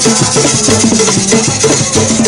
Thank you.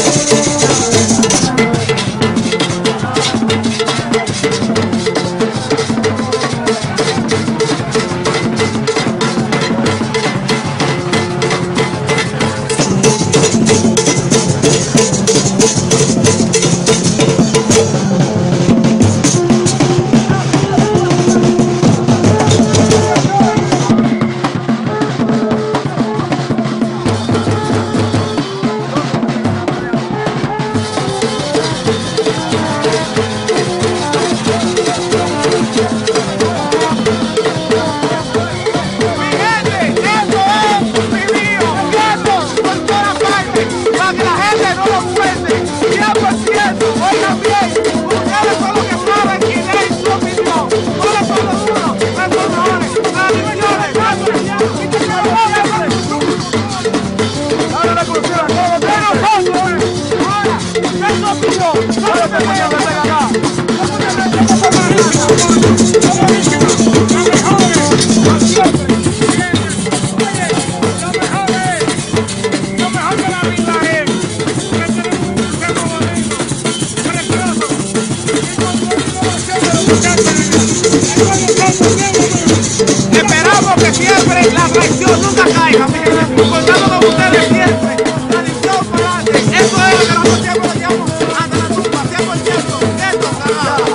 Esperamos que siempre la traición nunca caiga. Contando con ustedes siempre. Tradición para adelante. Eso es lo que nosotros siempre lo llevamos hasta la tumba. Siempre cierto. Esto.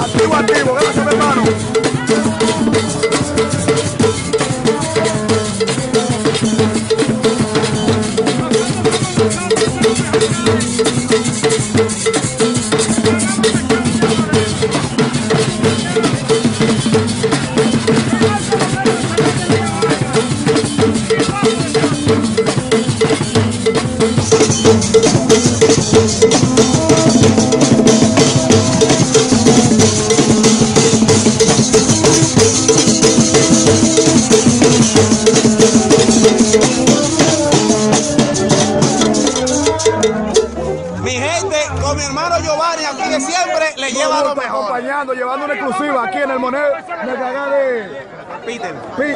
Activo, activo, gracias hermano. Mi acompañando, llevando una exclusiva aquí en el el canal de Peter. Pi-